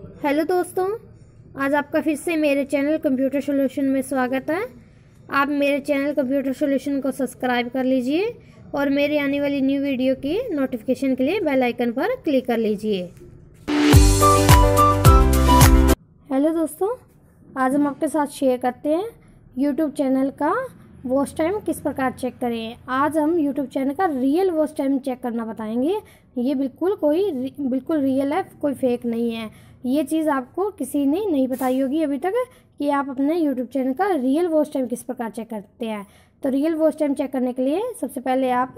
Hello दोस्तों, आज आपका फिर से मेरे चैनल कंप्यूटर सॉल्यूशन में स्वागत है। आप मेरे चैनल कंप्यूटर सॉल्यूशन को सब्सक्राइब कर लीजिए और मेरी आने वाली न्यू वीडियो की नोटिफिकेशन के लिए बेल आइकन पर क्लिक कर लीजिए। हेलो दोस्तों, आज हम आपके साथ शेयर करते हैं यूट्यूब चैनल का वॉच टाइम किस प्रकार चेक करें? आज हम यूट्यूब चैनल का रियल वॉच टाइम चेक करना बताएँगे। ये बिल्कुल कोई बिल्कुल रियल है, कोई फेक नहीं है। ये चीज़ आपको किसी ने नहीं बताई होगी अभी तक कि आप अपने यूट्यूब चैनल का रियल वॉच टाइम किस प्रकार चेक करते हैं। तो रियल वॉच टाइम चेक करने के लिए सबसे पहले आप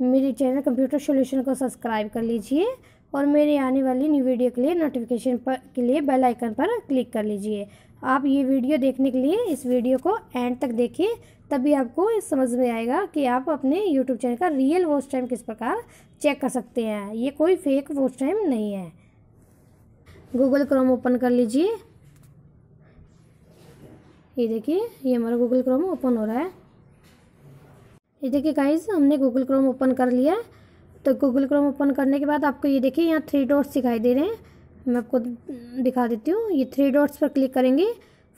मेरी चैनल कंप्यूटर सोल्यूशन को सब्सक्राइब कर लीजिए। और मेरी आने वाली न्यू वीडियो के लिए नोटिफिकेशन पर, के लिए बेल आइकन पर क्लिक कर लीजिए। आप ये वीडियो देखने के लिए इस वीडियो को एंड तक देखिए, तभी आपको समझ में आएगा कि आप अपने यूट्यूब चैनल का रियल वॉच टाइम किस प्रकार चेक कर सकते हैं। ये कोई फेक वॉच टाइम नहीं है। गूगल क्रोम ओपन कर लीजिए। ये देखिए, ये हमारा गूगल क्रोम ओपन हो रहा है। ये देखिए गाइस हमने गूगल क्रोम ओपन कर लिया। है तो गूगल क्रोम ओपन करने के बाद आपको ये देखिए, यहाँ थ्री डॉट्स दिखाई दे रहे हैं। मैं आपको दिखा देती हूँ। ये थ्री डॉट्स पर क्लिक करेंगे,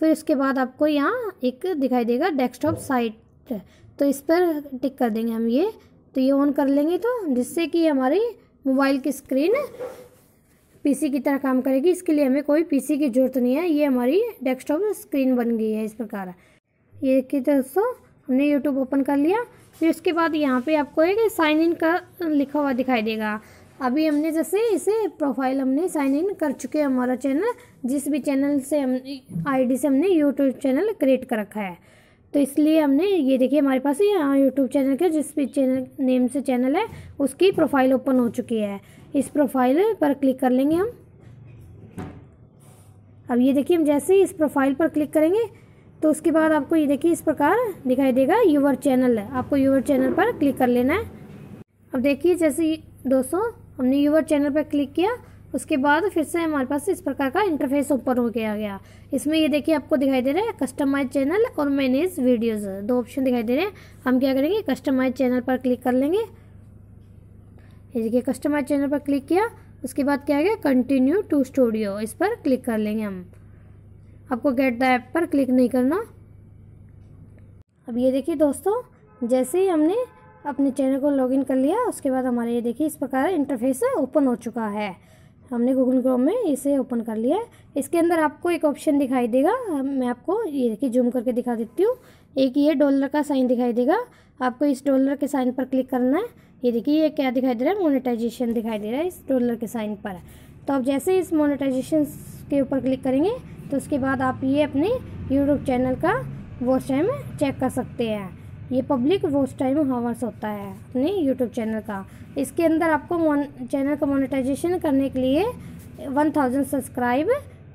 फिर उसके बाद आपको यहाँ एक दिखाई देगा डेस्कटॉप साइट तो इस पर टिक कर देंगे हम ये। तो ये ऑन कर लेंगे तो जिससे कि हमारी मोबाइल की स्क्रीन पीसी की तरह काम करेगी। इसके लिए हमें कोई पीसी की ज़रूरत नहीं है। ये हमारी डेस्कटॉप स्क्रीन बन गई है इस प्रकार। ये देखिए दोस्तों, हमने यूट्यूब ओपन कर लिया। फिर उसके बाद यहाँ पे आपको एक साइन इन का लिखा हुआ दिखाई देगा। अभी हमने जैसे इसे प्रोफ़ाइल हमने साइन इन कर चुके हैं हमारा चैनल जिस भी चैनल से हम आईडी से हमने यूट्यूब चैनल क्रिएट कर रखा है। तो इसलिए हमने ये देखिए हमारे पास यहाँ यूट्यूब चैनल के जिस भी चैनल नेम से चैनल है, उसकी प्रोफ़ाइल ओपन हो चुकी है। इस प्रोफ़ाइल पर क्लिक कर लेंगे हम। अब ये देखिए हम जैसे ही इस प्रोफ़ाइल पर क्लिक करेंगे तो उसके बाद आपको ये देखिए, इस प्रकार दिखाई देगा यूवर चैनल है। आपको यूवर चैनल पर क्लिक कर लेना है। अब देखिए, जैसे दोस्तों, हमने यूवर चैनल पर क्लिक किया, उसके बाद फिर से हमारे पास इस प्रकार का इंटरफेस ओपन हो गया गया। इसमें ये देखिए, आपको दिखाई दे रहा है कस्टमाइज चैनल और मैनेज वीडियोस दो ऑप्शन दिखाई दे रहे हैं। हम क्या करेंगे कस्टमाइज चैनल पर क्लिक कर लेंगे। ये देखिए कस्टमाइज चैनल पर क्लिक किया, उसके बाद क्या गया कंटिन्यू टू स्टूडियो इस पर क्लिक कर लेंगे हम। आपको गेट द ऐप पर क्लिक नहीं करना। अब ये देखिए दोस्तों, जैसे ही हमने अपने चैनल को लॉगिन कर लिया, उसके बाद हमारे ये देखिए इस प्रकार इंटरफेस ओपन हो चुका है। हमने गूगल क्रोम में इसे ओपन कर लिया है। इसके अंदर आपको एक ऑप्शन दिखाई देगा। मैं आपको ये देखिए जूम करके दिखा देती हूँ। एक ये डॉलर का साइन दिखाई देगा। आपको इस डॉलर के साइन पर क्लिक करना है। ये देखिए, ये क्या दिखाई दे रहा है? मोनेटाइजेशन दिखाई दे रहा है इस डॉलर के साइन पर। तो आप जैसे इस मोनेटाइजेशन के ऊपर क्लिक करेंगे तो उसके बाद आप ये अपने यूट्यूब चैनल का वॉच टाइम चेक कर सकते हैं। ये पब्लिक वॉच टाइम हावर्स होता है अपने यूट्यूब चैनल का। इसके अंदर आपको चैनल का मोनेटाइजेशन करने के लिए वन थाउज़ेंड सब्सक्राइब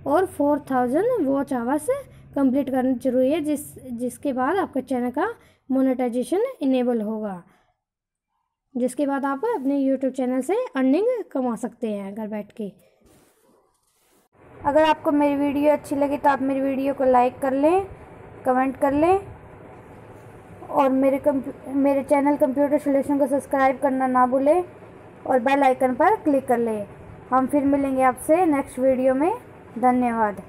और four thousand watch hours complete करना ज़रूरी है, जिस, जिसके बाद आपका चैनल का मोनेटाइजेशन इनेबल होगा। जिसके बाद आप अपने यूट्यूब चैनल से अर्निंग कमा सकते हैं घर बैठ के। अगर आपको मेरी वीडियो अच्छी लगी तो आप मेरी वीडियो को लाइक कर लें, कमेंट कर लें और मेरे मेरे चैनल कंप्यूटर सोल्यूशन को सब्सक्राइब करना ना भूलें और बेल आइकन पर क्लिक कर लें। हम फिर मिलेंगे आपसे नेक्स्ट वीडियो में। धन्यवाद।